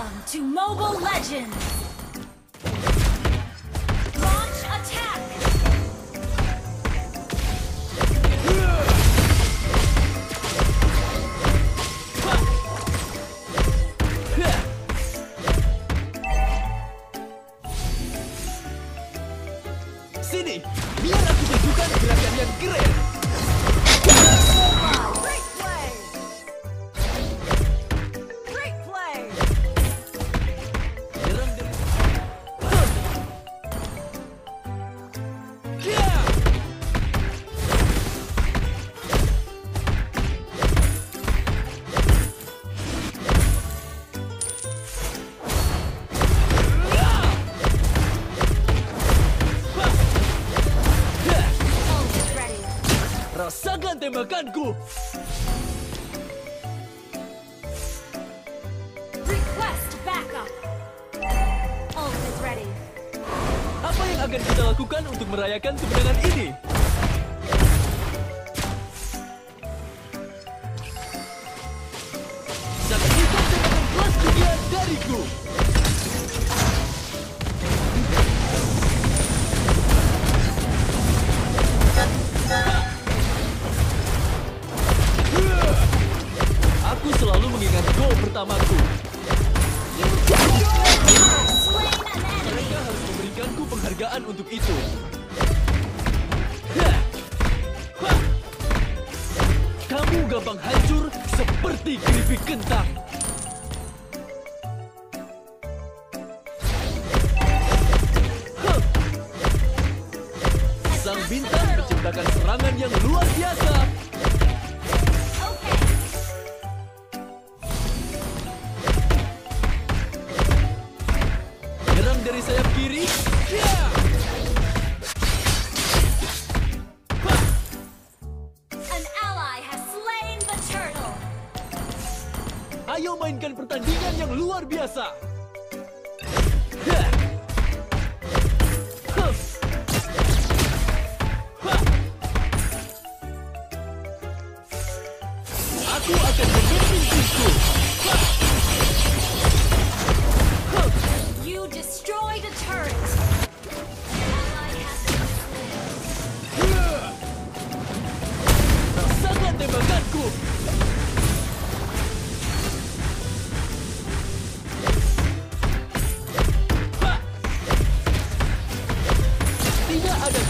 Welcome to Mobile Legends! Launch attack! Sini, biar aku tunjukkan gerakan yang keren. Rasakan tembakanku. Request backup! Ult is ready. Apa yang akan kita lakukan untuk merayakan kemenangan ini? Saksikan tembakan kelas dunia dariku. Untuk itu. Kamu gampang hancur seperti keripik kentang. Sang bintang menciptakan serangan yang luar biasa. Ayo mainkan pertandingan yang luar biasa.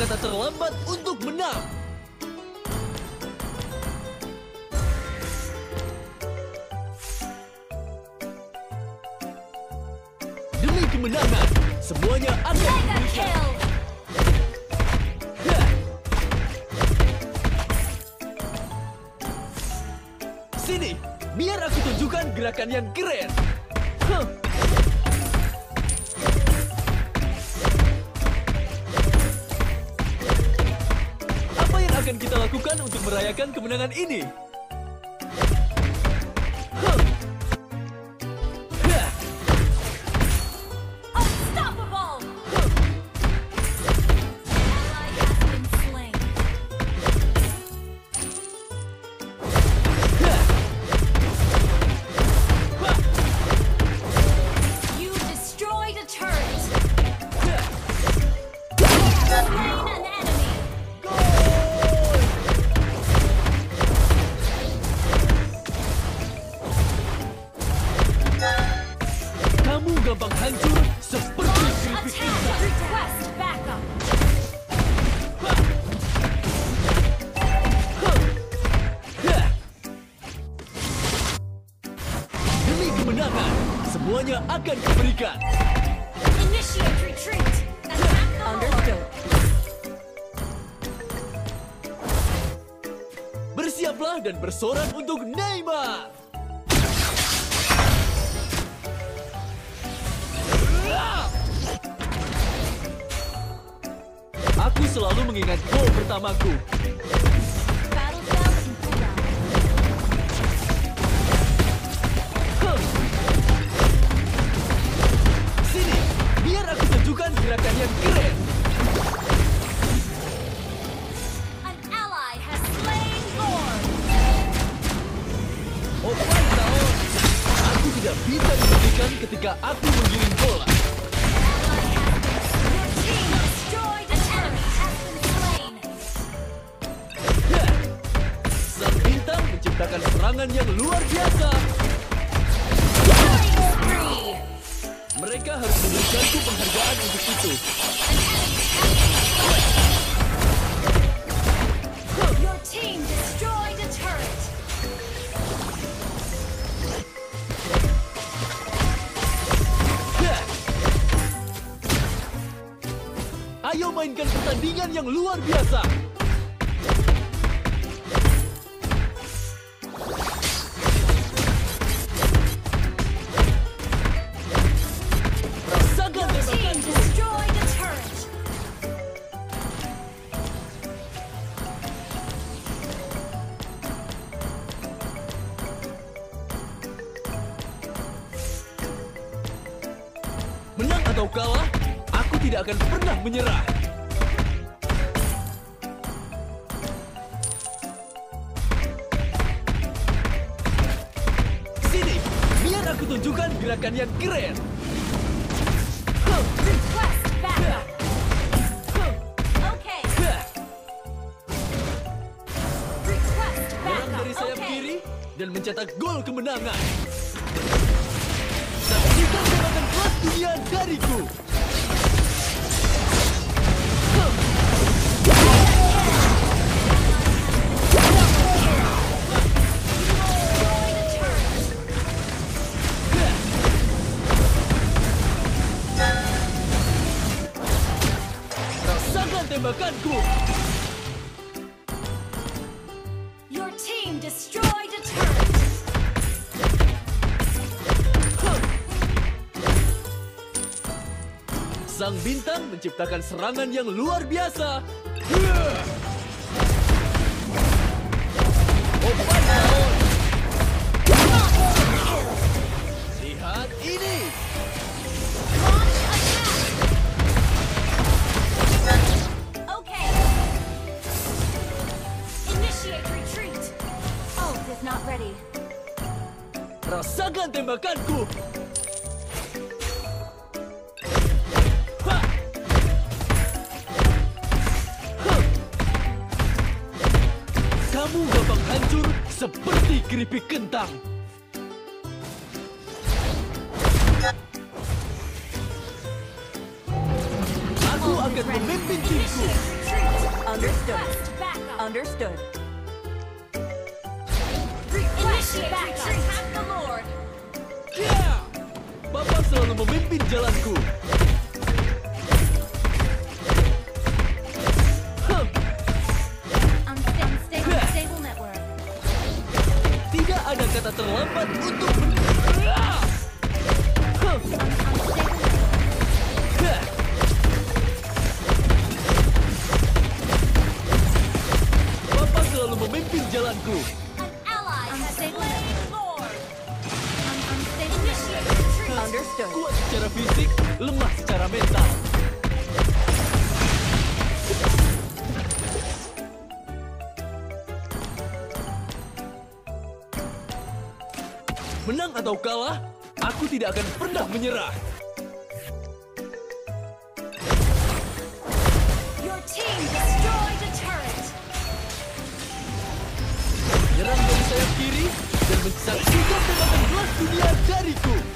Kata terlambat untuk menang. Demi kemenangan, semuanya akan diberikan. Hah. Sini, biar aku tunjukkan gerakan yang keren. Huh. Akan kita lakukan untuk merayakan kemenangan ini? Akan kuberikan. Initiate retreat! Attack the Understood. Bersiaplah dan bersorak untuk Neymar. Aku selalu mengingat gol pertamaku. Aku menggiring bola. Sang bintang menciptakan serangan yang luar biasa. Mereka harus memberikanku penghargaan untuk itu. Yang luar biasa. Menang atau kalah, aku tidak akan pernah menyerah. Gerakan yang keren. Okay. dari sayap Okay. kiri dan mencetak gol kemenangan. Saksikan tembakan kelas dunia dariku. Sang bintang menciptakan serangan yang luar biasa. Huh. Keripik kentang. Aku akan memimpin timku. Understood. Understood. Ya! Bapak selalu memimpin jalanku. Ada kata terlambat untuk. Bapak selalu memimpin jalanku. Kuat secara fisik, lemah secara mental. Menang atau kalah, aku tidak akan pernah menyerah. Your team destroyed a turret. Menyerang dari sayap kiri dan mensaksikan tembakan gelas dunia dariku.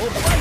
Orba.